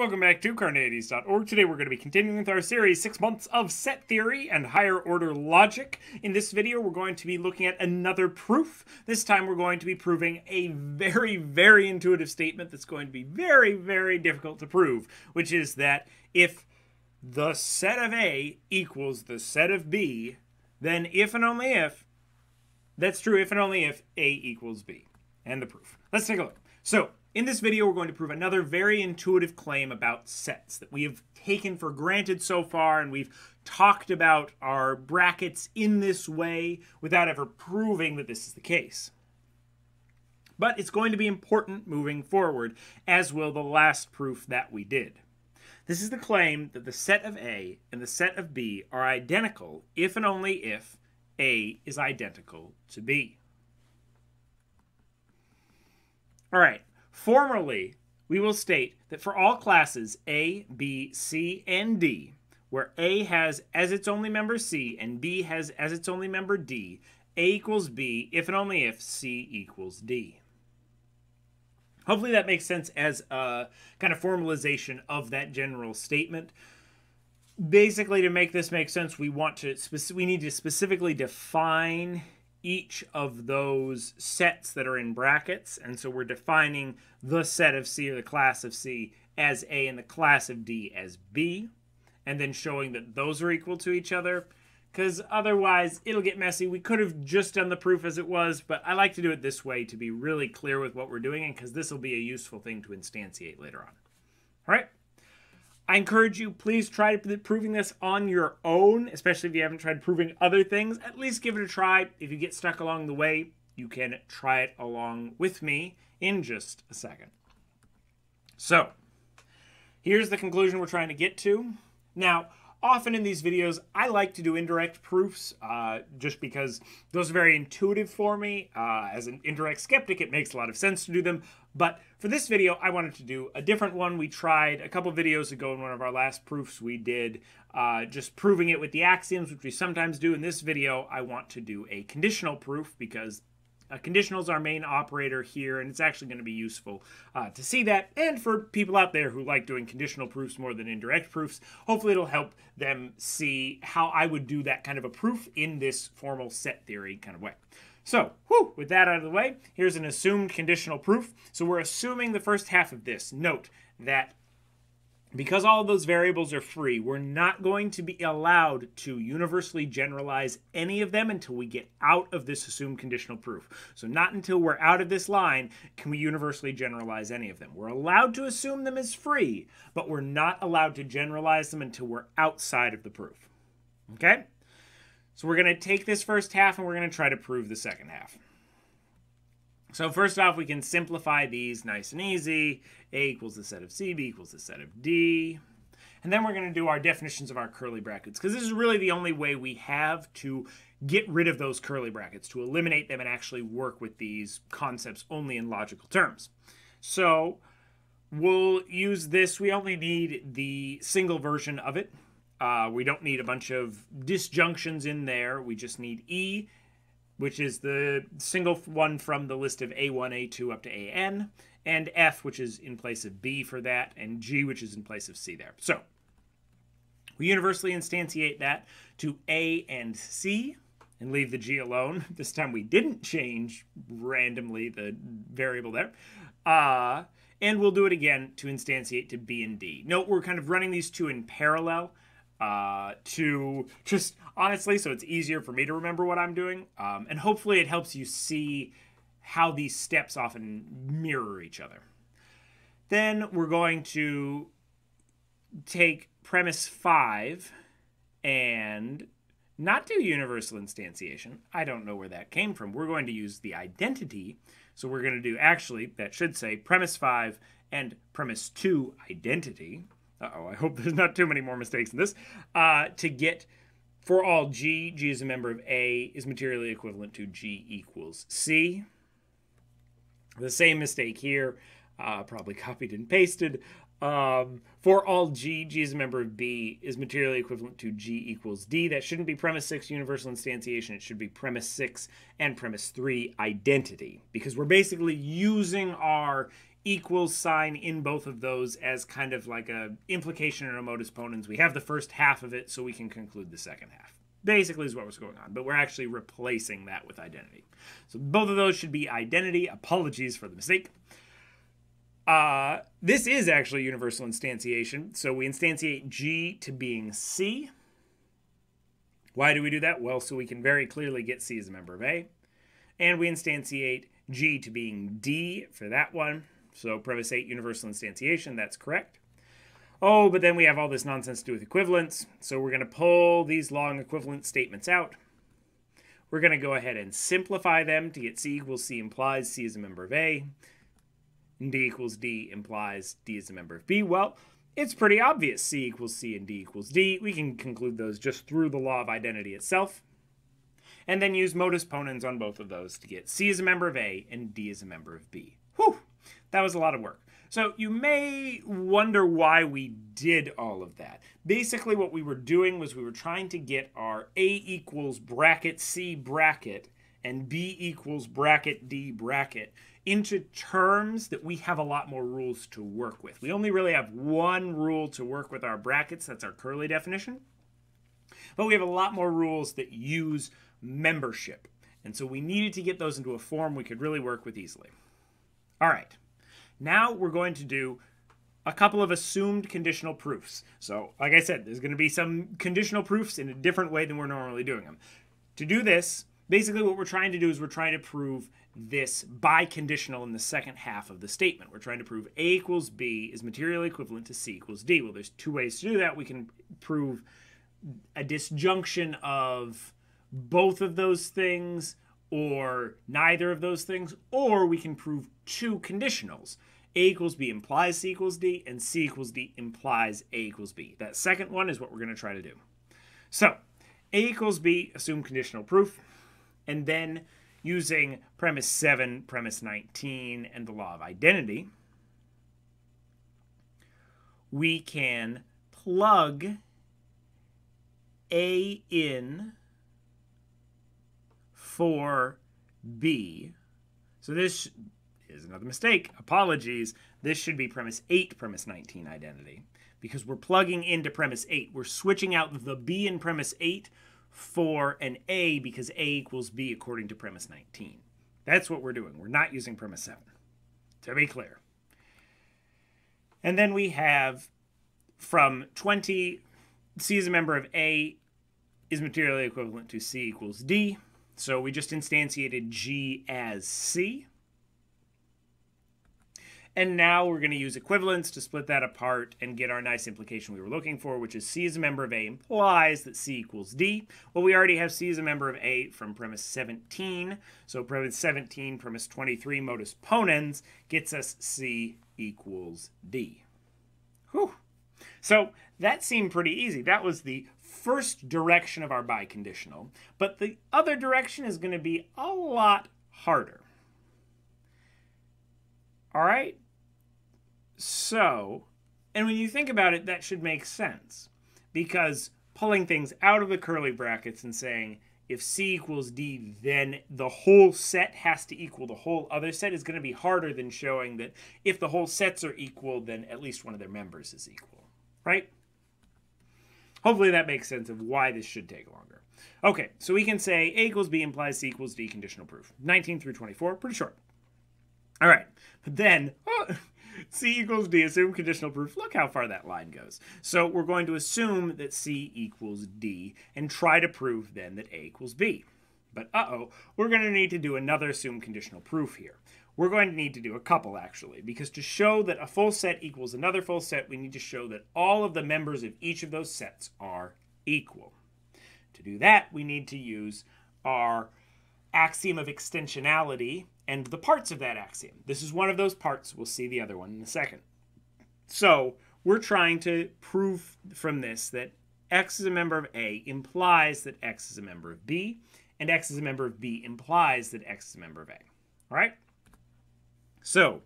Welcome back to Carneades.org. Today we're going to be continuing with our series, Six Months of Set Theory and Higher Order Logic. In this video, we're going to be looking at another proof. This time we're going to be proving a very, very intuitive statement that's going to be very, very difficult to prove, which is that if the set of A equals the set of B, then if and only if, that's true if and only if A equals B. And the proof. Let's take a look. So, in this video, we're going to prove another very intuitive claim about sets that we have taken for granted so far, and we've talked about our brackets in this way without ever proving that this is the case. But it's going to be important moving forward, as will the last proof that we did. This is the claim that the set of A and the set of B are identical if and only if A is identical to B. All right, Formally, we will state that for all classes A, B, C, and D, where A has as its only member C and B has as its only member D, A equals B if and only if C equals D. Hopefully that makes sense as a kind of formalization of that general statement. Basically, to make this make sense, we want to we need to specifically define each of those sets that are in brackets. And so we're defining the set of C or the class of C as A and the class of D as B, and then showing that those are equal to each other. Because otherwise, it'll get messy. We could have just done the proof as it was, but I like to do it this way to be really clear with what we're doing, and because this will be a useful thing to instantiate later on. All right? I encourage you, please try proving this on your own, especially if you haven't tried proving other things. At least give it a try. If you get stuck along the way, you can try it along with me in just a second. So, here's the conclusion we're trying to get to. Now, often in these videos, I like to do indirect proofs uh, just because those are very intuitive for me. Uh, as an indirect skeptic, it makes a lot of sense to do them. But for this video, I wanted to do a different one. We tried a couple videos ago in one of our last proofs we did, uh, just proving it with the axioms, which we sometimes do. In this video, I want to do a conditional proof because uh, conditional is our main operator here, and it's actually going to be useful uh, to see that. And for people out there who like doing conditional proofs more than indirect proofs, hopefully it'll help them see how I would do that kind of a proof in this formal set theory kind of way. So, whew, with that out of the way, here's an assumed conditional proof. So we're assuming the first half of this. Note that because all of those variables are free, we're not going to be allowed to universally generalize any of them until we get out of this assumed conditional proof. So not until we're out of this line can we universally generalize any of them. We're allowed to assume them as free, but we're not allowed to generalize them until we're outside of the proof. Okay? So we're going to take this first half and we're going to try to prove the second half. So first off, we can simplify these nice and easy. A equals the set of C, B equals the set of D. And then we're going to do our definitions of our curly brackets, because this is really the only way we have to get rid of those curly brackets, to eliminate them and actually work with these concepts only in logical terms. So we'll use this. We only need the single version of it. Uh, we don't need a bunch of disjunctions in there. We just need E which is the single one from the list of A1, A2 up to AN, and F, which is in place of B for that, and G, which is in place of C there. So we universally instantiate that to A and C and leave the G alone. This time we didn't change randomly the variable there. Uh, and we'll do it again to instantiate to B and D. Note we're kind of running these two in parallel uh, to just honestly, so it's easier for me to remember what I'm doing. Um, and hopefully it helps you see how these steps often mirror each other. Then we're going to take premise five and not do universal instantiation. I don't know where that came from. We're going to use the identity. So we're going to do actually, that should say premise five and premise two identity oh, I hope there's not too many more mistakes in this, uh, to get for all G, G is a member of A, is materially equivalent to G equals C. The same mistake here, uh, probably copied and pasted. Um, for all G, G is a member of B, is materially equivalent to G equals D. That shouldn't be premise 6 universal instantiation. It should be premise 6 and premise 3 identity because we're basically using our equals sign in both of those as kind of like a implication in a modus ponens. We have the first half of it, so we can conclude the second half. Basically, is what was going on, but we're actually replacing that with identity. So both of those should be identity. Apologies for the mistake. Uh, this is actually universal instantiation. So we instantiate G to being C. Why do we do that? Well, so we can very clearly get C as a member of A. And we instantiate G to being D for that one. So premise 8, universal instantiation, that's correct. Oh, but then we have all this nonsense to do with equivalence. So we're going to pull these long equivalent statements out. We're going to go ahead and simplify them to get C equals C implies C is a member of A. And D equals D implies D is a member of B. Well, it's pretty obvious C equals C and D equals D. We can conclude those just through the law of identity itself. And then use modus ponens on both of those to get C is a member of A and D is a member of B. That was a lot of work. So you may wonder why we did all of that. Basically, what we were doing was we were trying to get our A equals bracket C bracket and B equals bracket D bracket into terms that we have a lot more rules to work with. We only really have one rule to work with our brackets, that's our curly definition. But we have a lot more rules that use membership. And so we needed to get those into a form we could really work with easily. All right. Now we're going to do a couple of assumed conditional proofs. So, like I said, there's going to be some conditional proofs in a different way than we're normally doing them. To do this, basically what we're trying to do is we're trying to prove this biconditional in the second half of the statement. We're trying to prove A equals B is materially equivalent to C equals D. Well, there's two ways to do that. We can prove a disjunction of both of those things or neither of those things, or we can prove two conditionals. A equals B implies C equals D, and C equals D implies A equals B. That second one is what we're going to try to do. So, A equals B, assume conditional proof, and then using premise 7, premise 19, and the law of identity, we can plug A in for B. So this is another mistake. Apologies. This should be premise 8, premise 19 identity. Because we're plugging into premise 8. We're switching out the B in premise 8 for an A because A equals B according to premise 19. That's what we're doing. We're not using premise 7. To be clear. And then we have from 20, C is a member of A is materially equivalent to C equals D. So we just instantiated G as C. And now we're going to use equivalence to split that apart and get our nice implication we were looking for, which is C is a member of A implies that C equals D. Well, we already have C is a member of A from premise 17. So premise 17, premise 23, modus ponens gets us C equals D. Whew. So that seemed pretty easy. That was the first direction of our biconditional, but the other direction is going to be a lot harder. All right? So, and when you think about it, that should make sense because pulling things out of the curly brackets and saying if C equals D, then the whole set has to equal the whole other set is going to be harder than showing that if the whole sets are equal, then at least one of their members is equal, right? Hopefully that makes sense of why this should take longer. Okay, so we can say A equals B implies C equals D conditional proof. 19 through 24, pretty short. All right, but then oh, C equals D, assume conditional proof. Look how far that line goes. So we're going to assume that C equals D and try to prove then that A equals B. But uh-oh, we're going to need to do another assume conditional proof here we're going to need to do a couple actually, because to show that a full set equals another full set, we need to show that all of the members of each of those sets are equal. To do that, we need to use our axiom of extensionality and the parts of that axiom. This is one of those parts. We'll see the other one in a second. So we're trying to prove from this that x is a member of A implies that x is a member of B, and x is a member of B implies that x is a member of A. All right? So,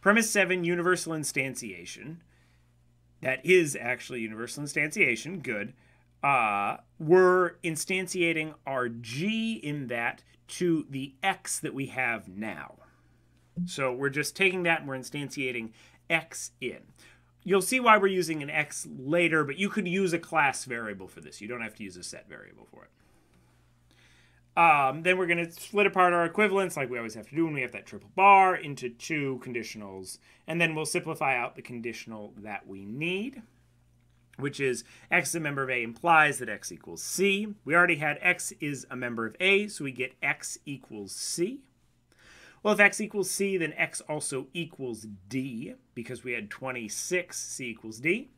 premise seven, universal instantiation. That is actually universal instantiation. Good. Uh, we're instantiating our g in that to the x that we have now. So we're just taking that and we're instantiating x in. You'll see why we're using an x later, but you could use a class variable for this. You don't have to use a set variable for it. Um, then we're going to split apart our equivalence like we always have to do when we have that triple bar into two conditionals. And then we'll simplify out the conditional that we need, which is x is a member of A implies that x equals C. We already had x is a member of A, so we get x equals C. Well, if x equals c, then x also equals d, because we had 26, c equals d.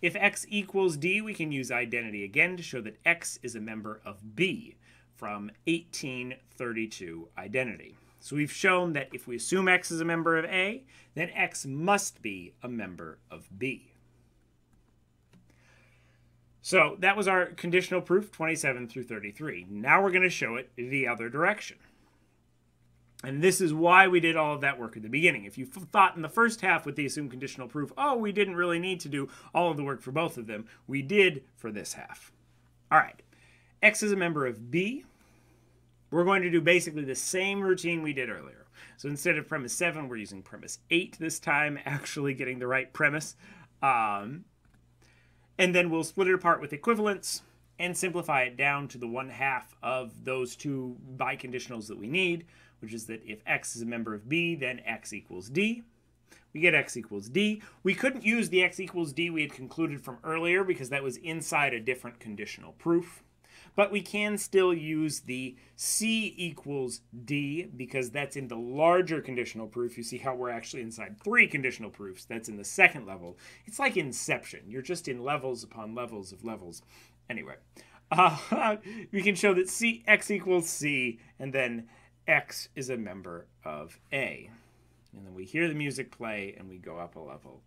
If x equals d, we can use identity again to show that x is a member of b from 1832 identity. So we've shown that if we assume x is a member of a, then x must be a member of b. So that was our conditional proof 27 through 33. Now we're going to show it the other direction. And this is why we did all of that work at the beginning. If you thought in the first half with the assumed conditional proof, oh, we didn't really need to do all of the work for both of them, we did for this half. All right, x is a member of B. We're going to do basically the same routine we did earlier. So instead of premise 7, we're using premise 8 this time, actually getting the right premise. Um, and then we'll split it apart with equivalence and simplify it down to the one half of those two biconditionals that we need which is that if x is a member of B, then x equals D. We get x equals D. We couldn't use the x equals D we had concluded from earlier because that was inside a different conditional proof. But we can still use the C equals D because that's in the larger conditional proof. You see how we're actually inside three conditional proofs. That's in the second level. It's like Inception. You're just in levels upon levels of levels. Anyway, uh, we can show that C x equals C and then X is a member of A. And then we hear the music play and we go up a level.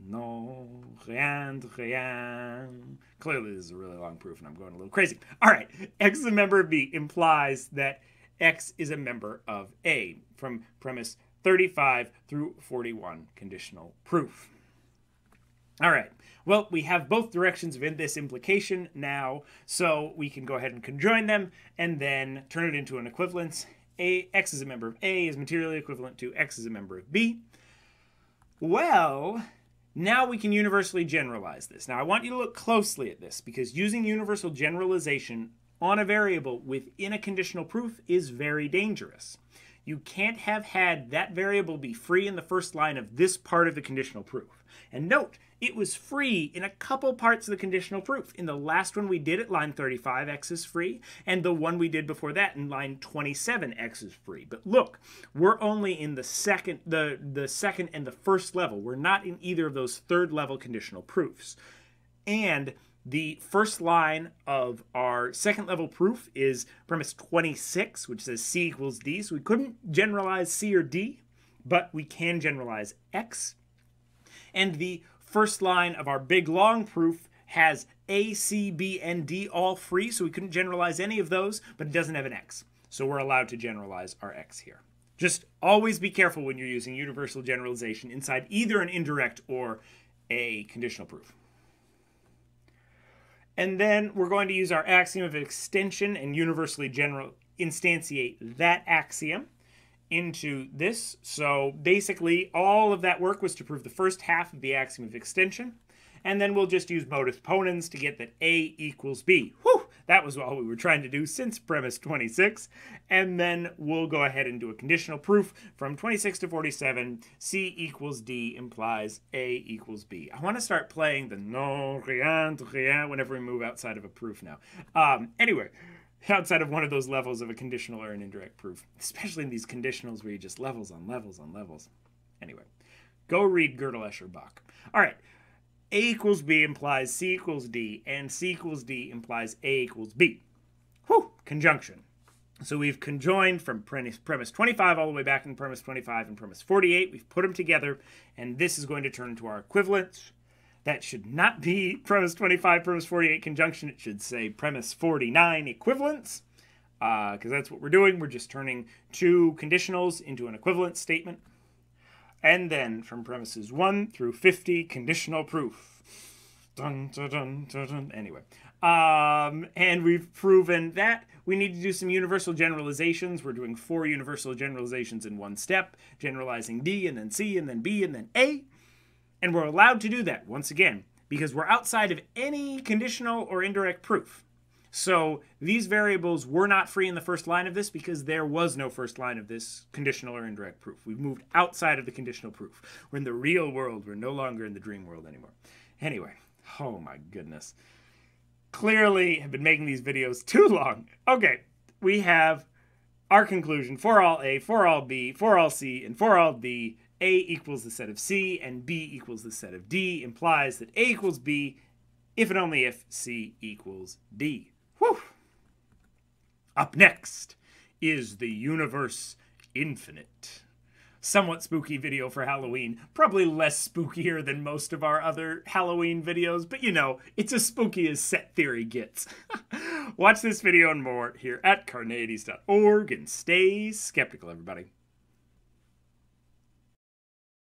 No, rien, rien. Clearly, this is a really long proof and I'm going a little crazy. All right, X is a member of B implies that X is a member of A from premise 35 through 41 conditional proof. All right. Well, we have both directions of this implication now, so we can go ahead and conjoin them and then turn it into an equivalence a, x is a member of A is materially equivalent to x is a member of B. Well, now we can universally generalize this. Now I want you to look closely at this because using universal generalization on a variable within a conditional proof is very dangerous. You can't have had that variable be free in the first line of this part of the conditional proof. And note, it was free in a couple parts of the conditional proof. In the last one we did at line 35, x is free, and the one we did before that in line 27, x is free. But look, we're only in the second, the, the second and the first level. We're not in either of those third level conditional proofs. And the first line of our second level proof is premise 26, which says C equals D. So we couldn't generalize C or D, but we can generalize X. And the first line of our big long proof has A, C, B, and D all free, so we couldn't generalize any of those, but it doesn't have an X. So we're allowed to generalize our X here. Just always be careful when you're using universal generalization inside either an indirect or a conditional proof. And then we're going to use our axiom of extension and universally general instantiate that axiom into this. So basically, all of that work was to prove the first half of the axiom of extension. And then we'll just use modus ponens to get that A equals B. Whew! That was all we were trying to do since premise 26. And then we'll go ahead and do a conditional proof from 26 to 47. C equals D implies A equals B. I want to start playing the non rien, rien whenever we move outside of a proof now. Um, anyway, outside of one of those levels of a conditional or an indirect proof, especially in these conditionals where you just levels on levels on levels. Anyway, go read Gödel Escher Bach. All right. A equals B implies C equals D, and C equals D implies A equals B. Whew, conjunction. So we've conjoined from premise 25 all the way back in premise 25 and premise 48. We've put them together, and this is going to turn into our equivalence. That should not be premise 25, premise 48 conjunction. It should say premise 49 equivalence, because uh, that's what we're doing. We're just turning two conditionals into an equivalent statement. And then from premises 1 through 50, conditional proof. Dun, dun, dun. Anyway, um, and we've proven that we need to do some universal generalizations. We're doing four universal generalizations in one step, generalizing D and then C and then B and then A. And we're allowed to do that, once again, because we're outside of any conditional or indirect proof. So these variables were not free in the first line of this because there was no first line of this conditional or indirect proof. We've moved outside of the conditional proof. We're in the real world. We're no longer in the dream world anymore. Anyway, oh my goodness. Clearly have been making these videos too long. Okay, we have our conclusion for all A, for all B, for all C, and for all D. A equals the set of C and B equals the set of D implies that A equals B if and only if C equals D. Whew. Up next is the universe infinite. Somewhat spooky video for Halloween. Probably less spookier than most of our other Halloween videos, but you know, it's as spooky as set theory gets. Watch this video and more here at carneades.org and stay skeptical, everybody.